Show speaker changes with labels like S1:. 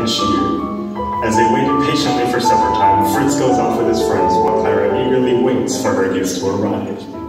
S1: and cheer. As they waited patiently for supper time, Fritz goes off with his friends while Clara eagerly waits for her gifts to arrive.